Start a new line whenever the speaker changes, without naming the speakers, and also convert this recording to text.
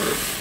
Earth.